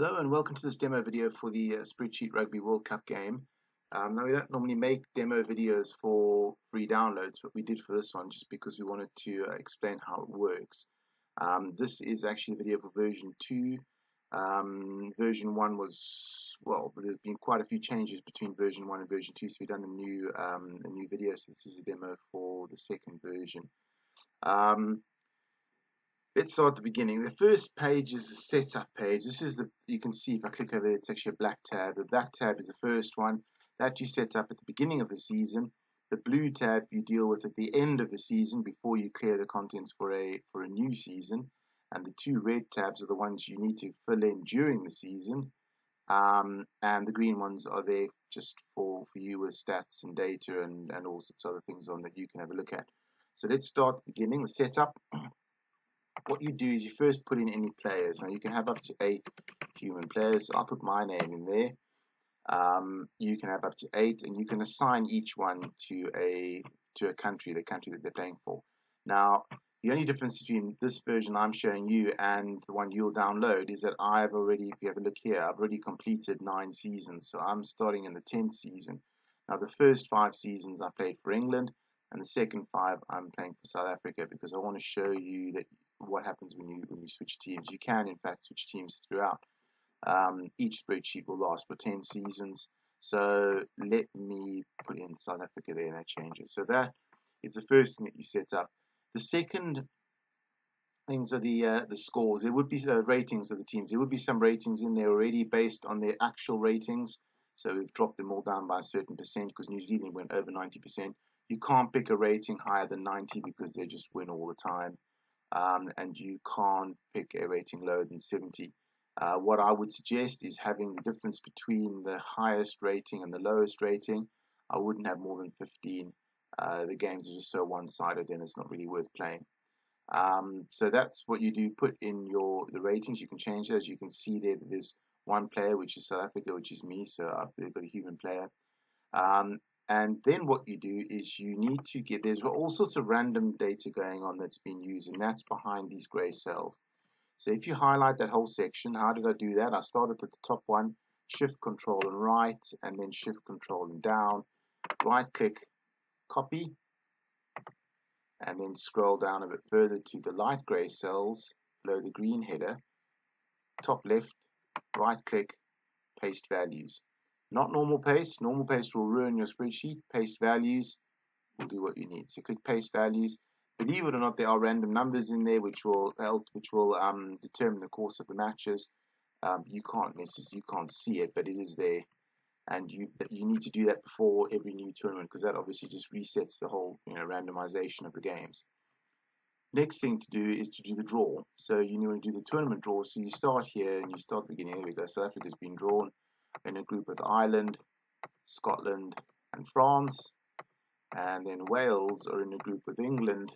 Hello and welcome to this demo video for the uh, Spreadsheet Rugby World Cup game. Um, now we don't normally make demo videos for free downloads, but we did for this one just because we wanted to uh, explain how it works. Um, this is actually the video for version 2. Um, version 1 was, well, there's been quite a few changes between version 1 and version 2, so we've done a new, um, a new video, so this is a demo for the second version. Let's start at the beginning. The first page is the setup page. This is the, you can see if I click over there, it's actually a black tab. The black tab is the first one that you set up at the beginning of the season. The blue tab you deal with at the end of the season before you clear the contents for a for a new season. And the two red tabs are the ones you need to fill in during the season. Um, and the green ones are there just for, for you with stats and data and, and all sorts of other things on that you can have a look at. So let's start beginning, the setup. what you do is you first put in any players. Now you can have up to eight human players. I'll put my name in there. Um, you can have up to eight, and you can assign each one to a to a country, the country that they're playing for. Now, the only difference between this version I'm showing you and the one you'll download is that I've already, if you have a look here, I've already completed nine seasons. So I'm starting in the 10th season. Now, the first five seasons I played for England, and the second five I'm playing for South Africa because I want to show you that what happens when you when you switch teams. You can in fact switch teams throughout. Um, each spreadsheet will last for 10 seasons. So let me put in South Africa there and that changes. So that is the first thing that you set up. The second things are the uh, the scores. There would be the ratings of the teams. There would be some ratings in there already based on their actual ratings. So we've dropped them all down by a certain percent because New Zealand went over 90%. You can't pick a rating higher than 90 because they just win all the time um, and you can't pick a rating lower than 70. Uh, what I would suggest is having the difference between the highest rating and the lowest rating. I wouldn't have more than 15. Uh, the games are just so one-sided, then it's not really worth playing. Um, so that's what you do. Put in your the ratings. You can change those. You can see there that there's one player, which is South Africa, which is me. So I've got a human player. Um, and then what you do is you need to get, there's all sorts of random data going on that's been used, and that's behind these gray cells. So if you highlight that whole section, how did I do that? I started at the top one, shift control and right, and then shift control and down, right click, copy, and then scroll down a bit further to the light gray cells below the green header, top left, right click, paste values. Not normal paste. Normal paste will ruin your spreadsheet. Paste values will do what you need. So click paste values. Believe it or not, there are random numbers in there which will help, which will um, determine the course of the matches. Um, you can't necessarily, you can't see it, but it is there, and you you need to do that before every new tournament because that obviously just resets the whole you know randomization of the games. Next thing to do is to do the draw. So you need to do the tournament draw. So you start here and you start the beginning. There we go. South Africa's been drawn in a group with Ireland, Scotland, and France. And then Wales are in a group with England,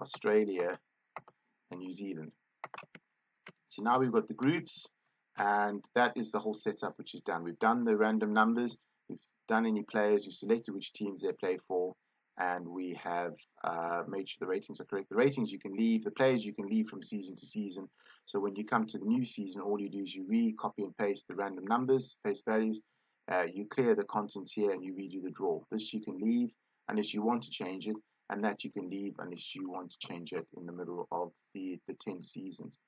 Australia, and New Zealand. So now we've got the groups, and that is the whole setup which is done. We've done the random numbers, we've done any players, we've selected which teams they play for, and we have uh, made sure the ratings are correct. The ratings you can leave, the players you can leave from season to season. So when you come to the new season, all you do is you re-copy and paste the random numbers, paste values, uh, you clear the contents here and you redo the draw. This you can leave unless you want to change it, and that you can leave unless you want to change it in the middle of the, the 10 seasons.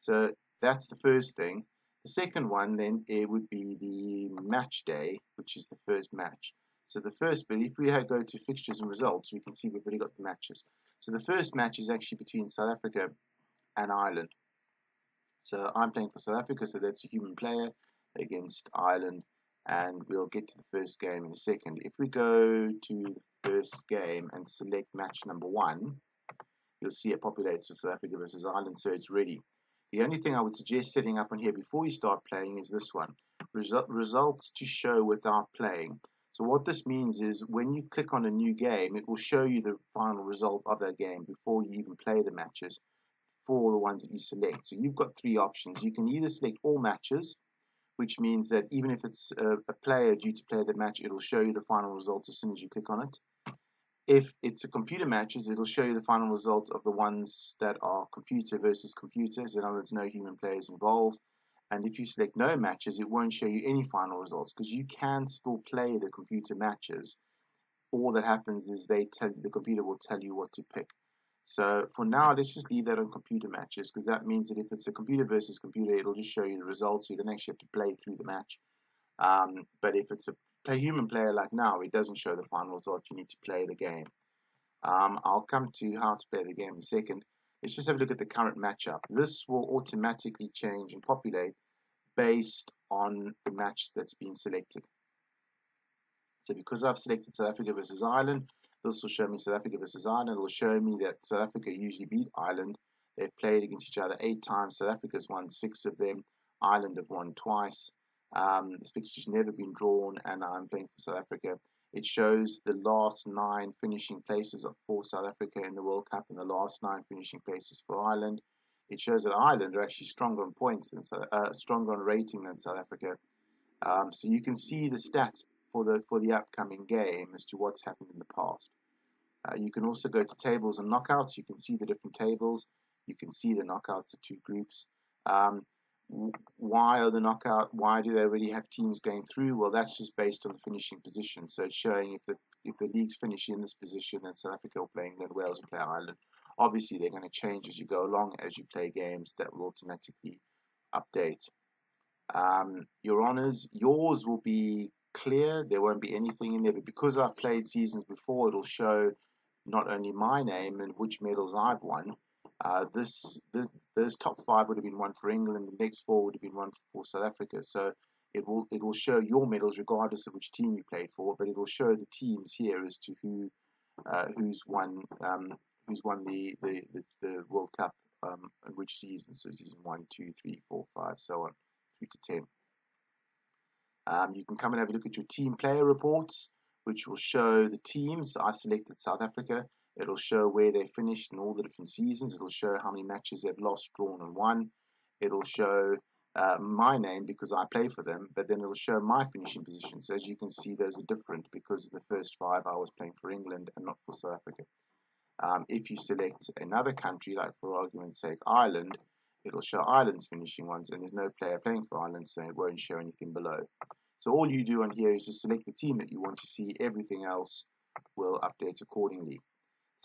So that's the first thing. The second one then it would be the match day, which is the first match. So the first bit, if we go to fixtures and results, we can see we've already got the matches. So the first match is actually between South Africa and Ireland. So I'm playing for South Africa, so that's a human player against Ireland, and we'll get to the first game in a second. If we go to the first game and select match number one, you'll see it populates for South Africa versus Ireland, so it's ready. The only thing I would suggest setting up on here before you start playing is this one. Result, results to show without playing. So what this means is when you click on a new game, it will show you the final result of that game before you even play the matches for the ones that you select. So you've got three options. You can either select all matches, which means that even if it's a, a player due to play the match, it will show you the final result as soon as you click on it. If it's a computer matches, it'll show you the final result of the ones that are computer versus computers. In other words, no human players involved. And if you select no matches, it won't show you any final results because you can still play the computer matches. All that happens is they tell the computer will tell you what to pick. So for now, let's just leave that on computer matches because that means that if it's a computer versus computer, it'll just show you the results. You don't actually have to play through the match. Um, but if it's a play human player like now, it doesn't show the final result. You need to play the game. Um, I'll come to how to play the game in a second. Let's just have a look at the current matchup. This will automatically change and populate based on the match that's been selected. So because I've selected South Africa versus Ireland, this will show me South Africa versus Ireland. It will show me that South Africa usually beat Ireland. They've played against each other eight times. South Africa's won six of them. Ireland have won twice. Um, this fixture's never been drawn, and I'm playing for South Africa. It shows the last nine finishing places for South Africa in the World Cup and the last nine finishing places for Ireland. It shows that Ireland are actually stronger on points than uh, stronger on rating than South Africa. Um, so you can see the stats for the for the upcoming game as to what's happened in the past. Uh, you can also go to tables and knockouts. You can see the different tables. You can see the knockouts, the two groups. Um, why are the knockout? Why do they already have teams going through? Well, that's just based on the finishing position. So it's showing if the if the leagues finish in this position, then South Africa will play England, Wales will play Ireland. Obviously, they're going to change as you go along as you play games. That will automatically update. Um, your honors, yours will be clear. There won't be anything in there, but because I've played seasons before, it'll show not only my name and which medals I've won, uh, this, this those top five would have been one for England. The next four would have been one for South Africa. So it will it will show your medals regardless of which team you played for, but it will show the teams here as to who uh, who's won um, who's won the, the, the, the World Cup um, and which season. So season one, two, three, four, five, so on through to ten. Um, you can come and have a look at your team player reports, which will show the teams. I've selected South Africa. It'll show where they finished in all the different seasons. It'll show how many matches they've lost, drawn, and won. It'll show uh, my name because I play for them, but then it'll show my finishing position. So As you can see, those are different because the first five I was playing for England and not for South Africa. Um, if you select another country, like for argument's sake, Ireland, it'll show Ireland's finishing ones, and there's no player playing for Ireland, so it won't show anything below. So all you do on here is just select the team that you want to see. Everything else will update accordingly.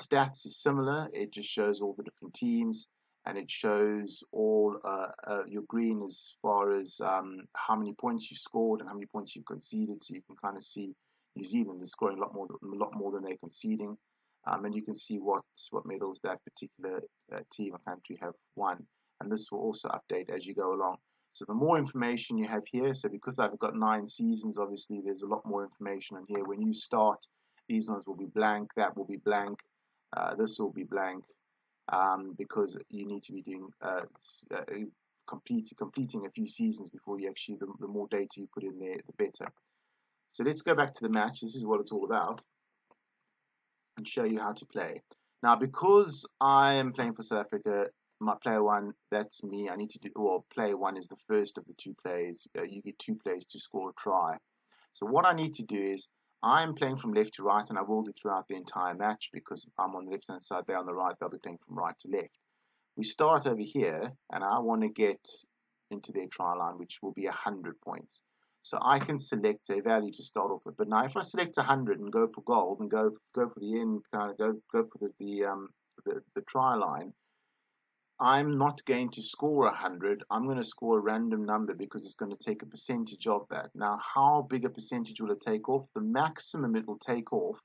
Stats is similar. It just shows all the different teams and it shows all uh, uh, your green as far as um, how many points you scored and how many points you conceded. So you can kind of see New Zealand is scoring a lot more, a lot more than they're conceding, um, and you can see what what medals that particular uh, team or country have won. And this will also update as you go along. So the more information you have here, so because I've got nine seasons, obviously there's a lot more information on here. When you start, these ones will be blank, that will be blank, uh, this will be blank um, because you need to be doing uh, uh, complete, completing a few seasons before you actually, the, the more data you put in there, the better. So let's go back to the match. This is what it's all about and show you how to play. Now, because I am playing for South Africa, my player one, that's me. I need to do, well, player one is the first of the two plays. Uh, you get two plays to score a try. So what I need to do is I'm playing from left to right, and I will do throughout the entire match because I'm on the left hand side, they're on the right, they'll be playing from right to left. We start over here, and I want to get into their try line, which will be 100 points. So I can select a value to start off with. But now, if I select 100 and go for gold and go go for the end, kind of go go for the the um, the, the try line, I'm not going to score 100. I'm going to score a random number because it's going to take a percentage of that. Now, how big a percentage will it take off? The maximum it will take off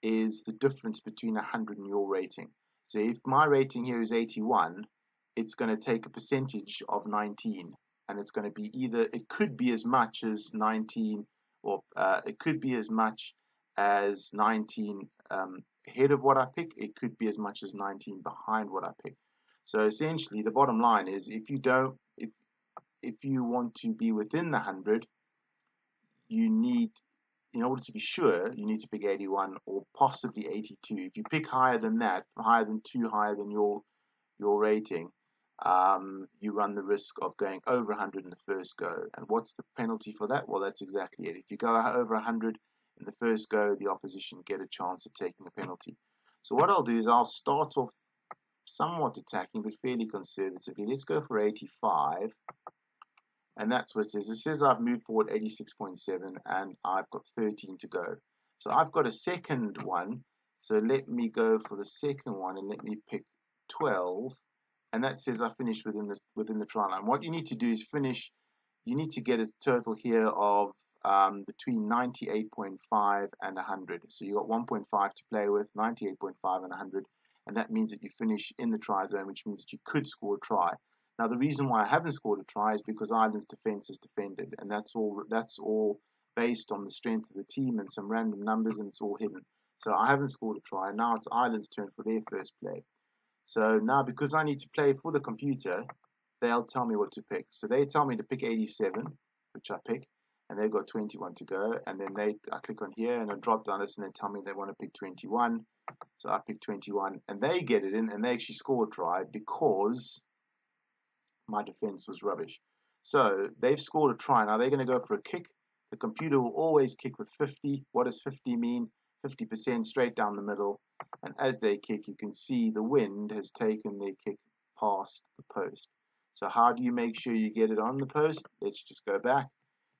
is the difference between 100 and your rating. So if my rating here is 81, it's going to take a percentage of 19. And it's going to be either, it could be as much as 19, or uh, it could be as much as 19 um, ahead of what I pick. It could be as much as 19 behind what I pick. So essentially, the bottom line is if you don't, if if you want to be within the hundred, you need, in order to be sure, you need to pick 81 or possibly 82. If you pick higher than that, higher than two, higher than your your rating, um, you run the risk of going over 100 in the first go. And what's the penalty for that? Well, that's exactly it. If you go over 100 in the first go, the opposition get a chance of taking a penalty. So what I'll do is I'll start off somewhat attacking, but fairly conservatively. Let's go for 85. and that's what it says. It says I've moved forward 86.7 and I've got 13 to go. So I've got a second one. So let me go for the second one and let me pick 12. And that says I finished within the within the try line. What you need to do is finish. You need to get a total here of um, between 98.5 and 100. So you got 1.5 to play with, 98.5 and 100, and that means that you finish in the try zone, which means that you could score a try. Now the reason why I haven't scored a try is because Ireland's defence is defended, and that's all. That's all based on the strength of the team and some random numbers, and it's all hidden. So I haven't scored a try. And now it's Ireland's turn for their first play. So now because I need to play for the computer, they'll tell me what to pick. So they tell me to pick 87, which I pick, and they've got 21 to go. And then they, I click on here and I drop down this, and they tell me they want to pick 21. So I pick 21, and they get it in, and they actually score a try because my defense was rubbish. So they've scored a try. Now they're going to go for a kick. The computer will always kick with 50. What does 50 mean? 50% straight down the middle. And as they kick, you can see the wind has taken their kick past the post. So how do you make sure you get it on the post? Let's just go back.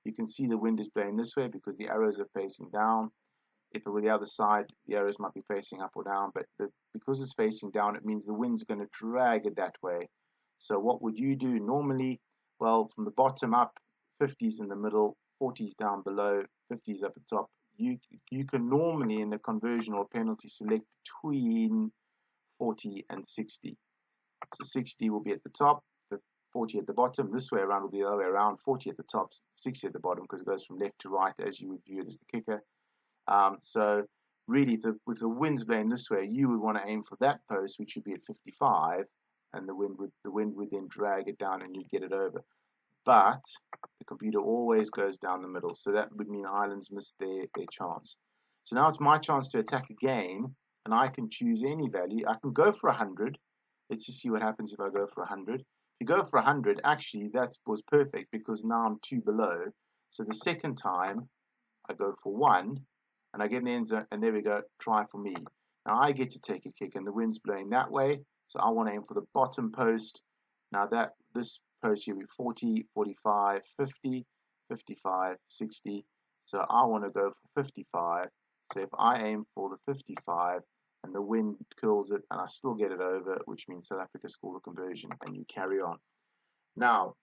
You can see the wind is blowing this way because the arrows are facing down. If it were the other side, the arrows might be facing up or down, but the, because it's facing down, it means the wind's going to drag it that way. So what would you do normally? Well, from the bottom up, 50s in the middle, 40s down below, 50s up at the top. You you can normally in a conversion or penalty select between 40 and 60. So 60 will be at the top, 40 at the bottom. This way around will be the other way around, 40 at the top, 60 at the bottom because it goes from left to right as you would view it as the kicker. Um, so really, the, with the winds blowing this way, you would want to aim for that post, which would be at 55, and the wind would the wind would then drag it down and you'd get it over. But the computer always goes down the middle, so that would mean Ireland's missed their, their chance. So now it's my chance to attack again, and I can choose any value. I can go for 100. Let's just see what happens if I go for 100. You go for 100, actually that was perfect because now I'm two below. So the second time I go for 1, and I get the end zone, and there we go, try for me. Now I get to take a kick, and the wind's blowing that way, so I want to aim for the bottom post. Now that this post here will be 40, 45, 50, 55, 60. So I want to go for 55. So if I aim for the 55 and the wind curls it and I still get it over, which means South Africa score a conversion and you carry on. Now,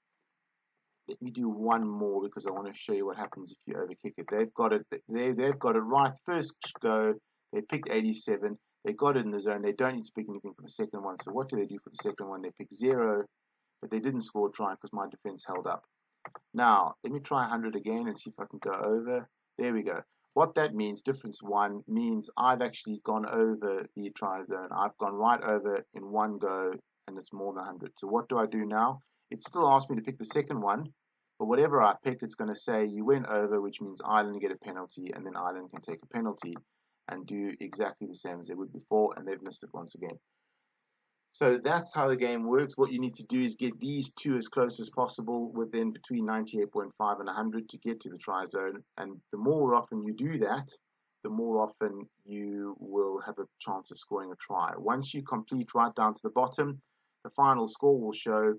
let me do one more because I want to show you what happens if you overkick it. They've got it. They they've got it right first go. They picked 87. They got it in the zone. They don't need to pick anything for the second one. So what do they do for the second one? They pick zero, but they didn't score a try because my defense held up. Now, let me try 100 again and see if I can go over. There we go. What that means, difference one, means I've actually gone over the try zone. I've gone right over in one go, and it's more than 100. So what do I do now? It still asks me to pick the second one, but whatever I pick, it's going to say you went over, which means Ireland get a penalty, and then Ireland can take a penalty and do exactly the same as they would before, and they've missed it once again. So that's how the game works. What you need to do is get these two as close as possible within between 98.5 and 100 to get to the try zone. And the more often you do that, the more often you will have a chance of scoring a try. Once you complete right down to the bottom, the final score will show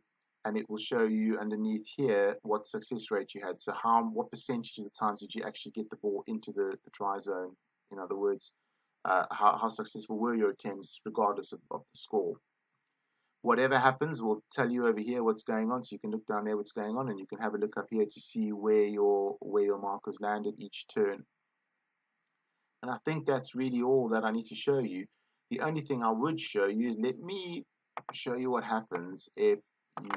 and it will show you underneath here what success rate you had. So how what percentage of the times did you actually get the ball into the, the try zone in other words, uh, how, how successful were your attempts regardless of, of the score. Whatever happens, we'll tell you over here what's going on, so you can look down there what's going on, and you can have a look up here to see where your where your markers landed each turn. And I think that's really all that I need to show you. The only thing I would show you is let me show you what happens if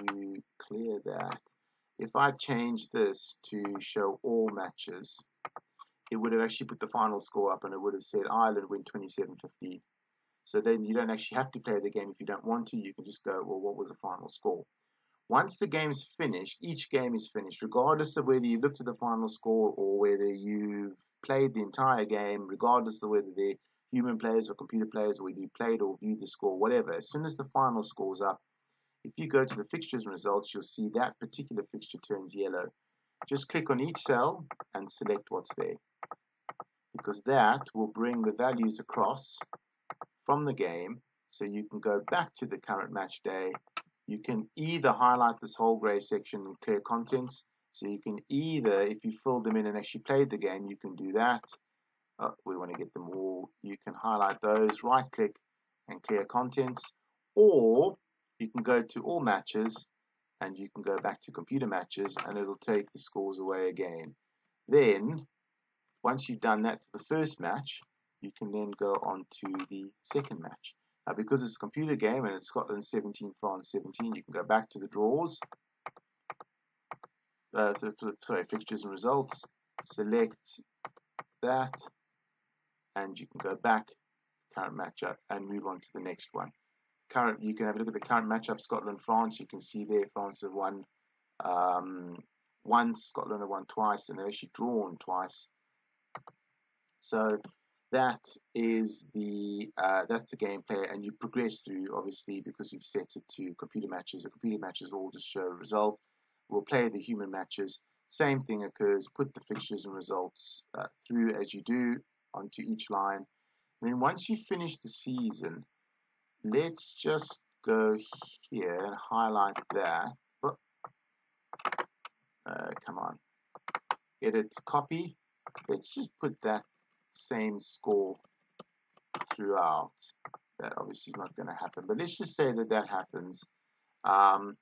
you clear that. If I change this to show all matches, it would have actually put the final score up and it would have said Ireland win 27-15. So then you don't actually have to play the game if you don't want to. You can just go, well, what was the final score? Once the game is finished, each game is finished, regardless of whether you looked at the final score or whether you've played the entire game, regardless of whether they're human players or computer players, or whether you played or viewed the score, whatever. As soon as the final score's up, if you go to the fixtures and results, you'll see that particular fixture turns yellow. Just click on each cell and select what's there because that will bring the values across from the game so you can go back to the current match day you can either highlight this whole grey section and clear contents. So you can either, if you filled them in and actually played the game, you can do that. Oh, we want to get them all. You can highlight those, right click and clear contents. Or you can go to all matches and you can go back to computer matches and it'll take the scores away again. Then, once you've done that for the first match, you can then go on to the second match. Now, because it's a computer game and it's Scotland 17, France 17, you can go back to the draws, uh, sorry, fixtures and results, select that, and you can go back, current matchup, and move on to the next one. Current, you can have a look at the current matchup, Scotland France. You can see there France have won um, once, Scotland have won twice, and they're actually drawn twice. So that is the uh, that's the gameplay, and you progress through obviously because you've set it to computer matches. The computer matches will just show result. We'll play the human matches. Same thing occurs. Put the fixtures and results uh, through as you do onto each line. And then once you finish the season, let's just go here and highlight that. Oh, uh, come on. Edit, copy. Let's just put that same score throughout. That obviously is not going to happen, but let's just say that that happens. Um,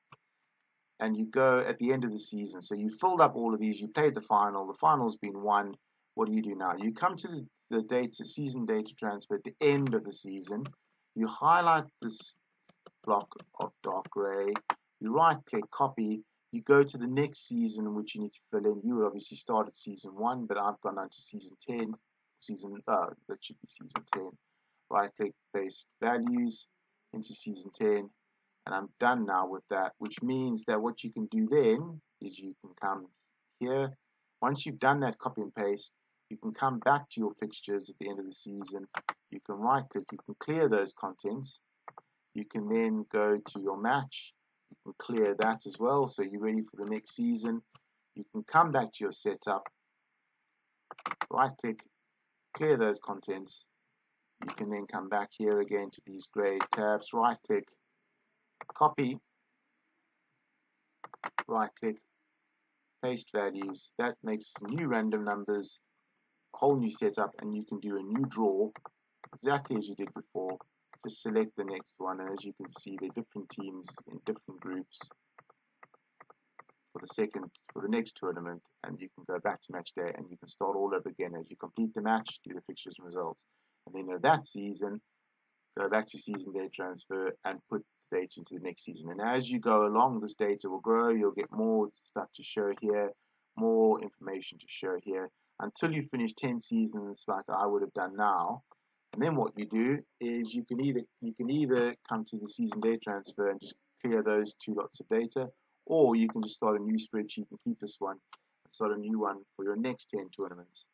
and you go at the end of the season. So you filled up all of these, you played the final, the final's been won. What do you do now? You come to the, the data, season data transfer at the end of the season. You highlight this block of dark gray. You right click, copy. You go to the next season, which you need to fill in. You obviously started season one, but I've gone on to season 10 season, uh, that should be season 10. Right click, paste values into season 10, and I'm done now with that, which means that what you can do then is you can come here. Once you've done that copy and paste, you can come back to your fixtures at the end of the season. You can right click, you can clear those contents. You can then go to your match. You can clear that as well, so you're ready for the next season. You can come back to your setup, right click, clear those contents. You can then come back here again to these gray tabs, right click, copy, right click, paste values. That makes new random numbers, whole new setup, and you can do a new draw exactly as you did before. Just select the next one, and as you can see, they're different teams in different groups for the second for the next tournament and you can go back to match day and you can start all over again as you complete the match do the fixtures and results. And then of that season go back to season day transfer and put the data into the next season. And as you go along this data will grow. You'll get more stuff to show here more information to show here until you finish 10 seasons like I would have done now. And then what you do is you can either you can either come to the season day transfer and just clear those two lots of data or you can just start a new spreadsheet and keep this one, start a new one for your next 10 tournaments.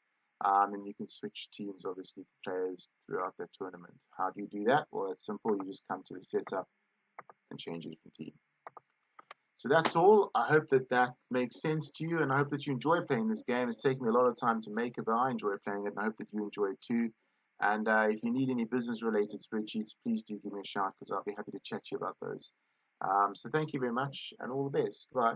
Um, and you can switch teams, obviously, for players throughout that tournament. How do you do that? Well, it's simple. You just come to the setup and change a different team. So that's all. I hope that that makes sense to you, and I hope that you enjoy playing this game. It's taken me a lot of time to make it, but I enjoy playing it, and I hope that you enjoy it too. And uh, if you need any business-related spreadsheets, please do give me a shout, because I'll be happy to chat to you about those. Um, so thank you very much and all the best. Bye.